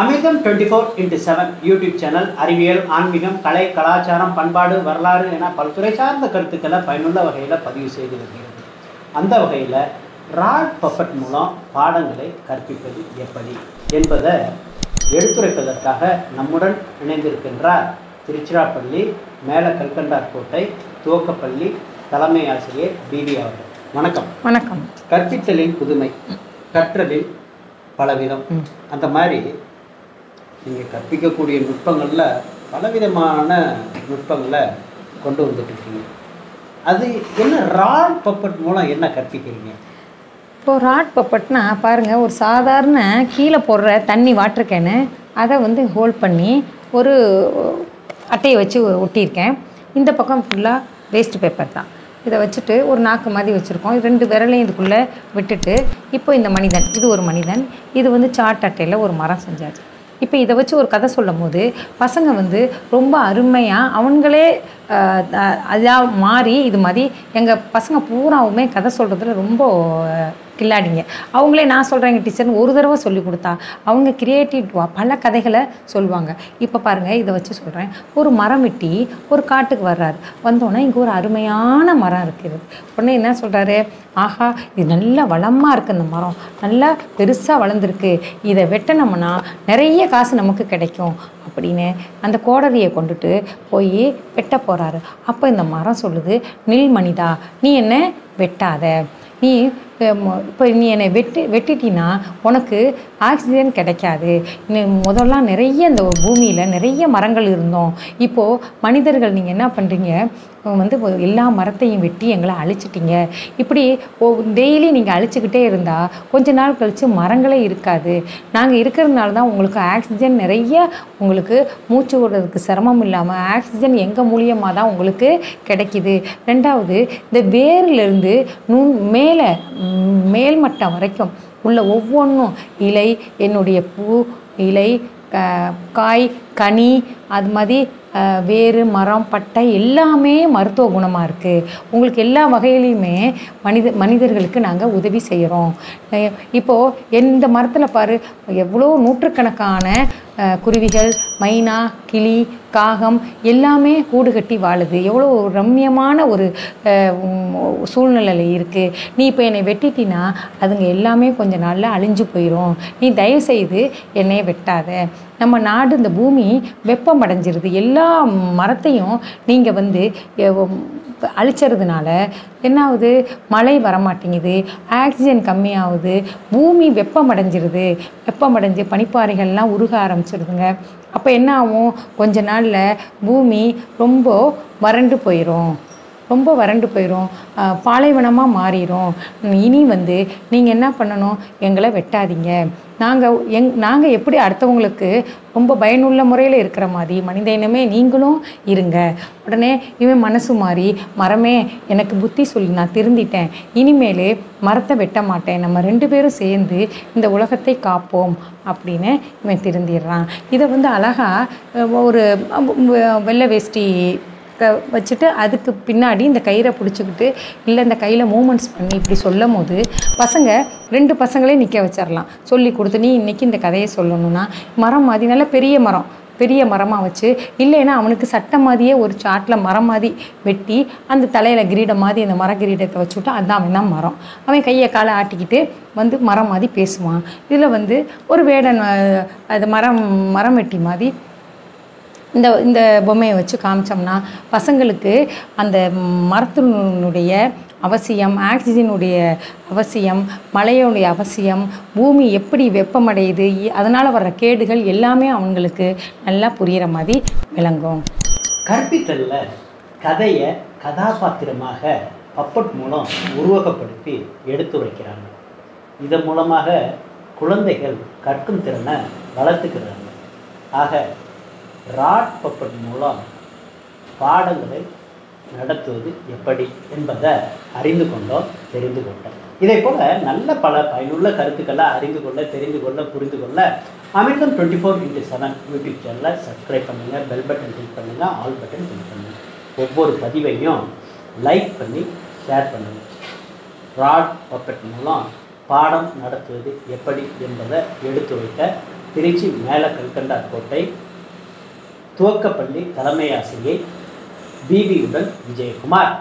Amirtham twenty four into seven YouTube channel அறிவியல் ஆன்மீகம் கலை கலாச்சாரம் பண்பாடு வரலாறு என பல்துறை சார்ந்த கருத்துக்களை பயனுள்ள வகையில் பதிவு செய்து வருகிறது. அந்த வகையில் ராட் பப்பட் மூலம் பாடங்களை கற்பிப்பது எப்படி என்பதை எடுத்துரைப்பதற்காக நம்முடன் இணைந்திருக்கின்றார் திருச்சிராப்பள்ளி மேல கல்கண்டார் கோட்டை துவக்கப்பள்ளி தலைமை ஆசிரியர் பிபி அவர்கள். வணக்கம். வணக்கம். கற்பித்தலின் புதுமை கற்றலில் பலவிதம். அந்த மாதிரி நீங்கள் கற்பிக்கக்கூடிய நுட்பங்களில் பலவிதமான நுட்பங்களை கொண்டு வந்துட்டுருக்கீங்க. அது என்ன ராட் பப்பட் மூலம் என்ன கற்பிக்கிறீங்க? இப்போ ராட் பப்பட்னா பாருங்கள் ஒரு சாதாரண கீழே போடுற தண்ணி வாட்டர் கேனு அதை வந்து ஹோல்ட் பண்ணி ஒரு அட்டையை வச்சு ஒட்டியிருக்கேன். இந்த பக்கம் ஃபுல்லாக வேஸ்ட் பேப்பர் தான். இதை வச்சுட்டு ஒரு நாக்கு மாதிரி வச்சுருக்கோம். ரெண்டு விரலையும் இதுக்குள்ளே விட்டுட்டு இப்போ இந்த மனிதன் இது ஒரு மனிதன் இது வந்து சாட் அட்டையில் ஒரு மரம் செஞ்சாச்சு. இப்போ இதை வச்சு ஒரு கதை சொல்லும் போது பசங்க வந்து ரொம்ப அருமையாக அவங்களே அதாக மாறி இது மாதிரி எங்கள் பசங்க பூராவுமே கதை சொல்கிறதுல ரொம்ப கில்லாடிங்க. அவங்களே நான் சொல்கிறேங்க டீச்சர்னு ஒரு தடவை சொல்லி கொடுத்தா அவங்க கிரியேட்டிவாக பல கதைகளை சொல்லுவாங்க. இப்போ பாருங்கள் இதை வச்சு சொல்கிறேன் ஒரு மரம் வெட்டி ஒரு காட்டுக்கு வர்றாரு. வந்தோடனே இங்கே ஒரு அருமையான மரம் இருக்குது. உடனே என்ன சொல்கிறாரு ஆஹா இது நல்லா வளமாக இருக்குது இந்த மரம். நல்லா பெருசாக வளர்ந்துருக்கு. இதை வெட்டினோம்னா நிறைய காசு நமக்கு கிடைக்கும். அப்படின்னு அந்த கோடரியை கொண்டுட்டு போய் வெட்ட போகிறாரு அப்போ இந்த மரம் சொல்லுது நில் மனிதா நீ என்ன வெட்டாத? நீ இப்போ நீ என்னை வெட்டி வெட்டிட்டினா உனக்கு ஆக்சிஜன் கிடைக்காது. முதல்லாம் நிறைய இந்த பூமியில் நிறைய மரங்கள் இருந்தோம். இப்போது மனிதர்கள் நீங்கள் என்ன பண்ணுறீங்க வந்து எல்லா மரத்தையும் வெட்டி எங்களை அழிச்சிட்டிங்க. இப்படி டெய்லி நீங்கள் அழிச்சிக்கிட்டே இருந்தால் கொஞ்ச நாள் கழித்து மரங்களே இருக்காது. நாங்கள் இருக்கிறதுனால தான் உங்களுக்கு ஆக்சிஜன் நிறைய உங்களுக்கு மூச்சு விடுறதுக்கு சிரமம் இல்லாமல் ஆக்சிஜன் எங்கள் மூலியமாக தான் உங்களுக்கு கிடைக்கிது. ரெண்டாவது இந்த வேர்லேருந்து நுண் மேலே மேல்மட்டம் வரைக்கும் உள்ள ஒவ்வொன்றும் இலை என்னுடைய பூ இலை காய் கனி அது மாதிரி வேறு மரம் பட்டை எல்லாமே மருத்துவ குணமாக இருக்குது உங்களுக்கு எல்லா வகையிலையுமே மனித மனிதர்களுக்கு நாங்கள் உதவி செய்கிறோம் இப்போது எந்த மரத்தில் பாரு எவ்வளோ நூற்றுக்கணக்கான குருவிகள் மைனா கிளி காகம் எல்லாமே கூடு கட்டி வாழுது. எவ்வளோ ரம்யமான ரம்மியமான ஒரு சூழ்நிலையில் இருக்குது நீ இப்போ என்னை வெட்டிட்டினா அதுங்க எல்லாமே கொஞ்ச நாளில் அழிஞ்சு போயிடும் நீ தயவு செய்து வெட்டாத. நம்ம நாடு இந்த பூமி வெப்பம் அடைஞ்சிருது. எல்லா மரத்தையும் நீங்கள் வந்து அழிச்சறதுனால என்ன ஆகுது மழை வரமாட்டேங்குது. ஆக்சிஜன் கம்மியாகுது பூமி வெப்பம் அடைஞ்சிருது. வெப்பம் அடைஞ்சு பனிப்பாறைகள்லாம் உருக ஆரம்பிச்சிருதுங்க. அப்போ என்ன ஆகும்? கொஞ்ச நாளில் பூமி ரொம்ப வறண்டு போயிடும் ரொம்ப வறண்டு போயிடும் பாலைவனமாக மாறிடும் இனி வந்து நீங்கள் என்ன பண்ணணும்? எங்களை வெட்டாதீங்க. நாங்கள் எங் நாங்கள் எப்படி அடுத்தவங்களுக்கு ரொம்ப பயனுள்ள முறையில் இருக்கிற மாதிரி மனித இனமே நீங்களும் இருங்க. உடனே இவன் மனசு மாறி மரமே எனக்கு புத்தி சொல்லி நான் திருந்திட்டேன். இனிமேல் மரத்தை வெட்ட மாட்டேன். நம்ம ரெண்டு பேரும் சேர்ந்து இந்த உலகத்தை காப்போம். அப்படின்னு இவன் திருந்திடுறான். இதை வந்து அழகாக ஒரு வெள்ளை வேஷ்டி க வச்சுட்டு அதுக்கு பின்னாடி இந்த கயிறை பிடிச்சிக்கிட்டு இல்லை இந்த கையில் மூமெண்ட்ஸ் பண்ணி இப்படி சொல்லும் போது பசங்க ரெண்டு பசங்களே நிற்க வச்சிடலாம் சொல்லி கொடுத்து நீ இன்றைக்கி இந்த கதையை சொல்லணும்னா மரம் மாதிரி நல்ல பெரிய மரம் பெரிய மரமாக வச்சு இல்லைன்னா அவனுக்கு சட்டை மாதிரியே ஒரு சாட்டில் மரம் மாதிரி வெட்டி அந்த தலையில் கிரீடம் மாதிரி அந்த மர கிரீடத்தை வச்சு விட்டா அதான் அவன் தான் மரம். அவன் கையை காலை ஆட்டிக்கிட்டு வந்து மரம் மாதிரி பேசுவான். இதில் வந்து ஒரு வேடன் அது மரம் மரம் வெட்டி மாதிரி இந்த இந்த பொம்மையை வச்சு காமிச்சோம்னா பசங்களுக்கு அந்த மரத்தினுடைய அவசியம் ஆக்சிஜனுடைய அவசியம் மழையோடைய அவசியம் பூமி எப்படி வெப்பமடையுது அதனால் வர்ற கேடுகள் எல்லாமே அவங்களுக்கு நல்லா புரிகிற மாதிரி விளங்கும். கற்பித்தலில் கதையை கதாபாத்திரமாக பப்பட் மூலம் உருவகப்படுத்தி எடுத்துரைக்கிறாங்க இதன் மூலமாக குழந்தைகள் கற்கும் திறனை வளர்த்துக்கிறாங்க. ஆக ராட் பப்பட் மூலம் பாடங்களை நடத்துவது எப்படி என்பதை அறிந்து கொண்டோம் தெரிந்து கொண்டோம். இதே போல் நல்ல பல பயனுள்ள கருத்துக்களை அறிந்து கொள்ள தெரிந்து கொள்ள புரிந்து கொள்ள Amirtham twenty four into seven YouTube சேனலை சப்ஸ்கிரைப் பண்ணுங்கள் பெல் பட்டன் கிளிக் பண்ணுங்கள் ஆல் பட்டன் கிளிக் பண்ணுங்கள் ஒவ்வொரு பதிவையும் லைக் பண்ணி ஷேர் பண்ணுங்கள் ராட் பப்பட் மூலம் பாடம் நடத்துவது எப்படி என்பதை எடுத்து வைக்க திருச்சி மேல கல்கண்டா கோட்டை துவக்கப்பள்ளி தலைமை ஆசிரியை பிபியுடன் விஜயகுமார்.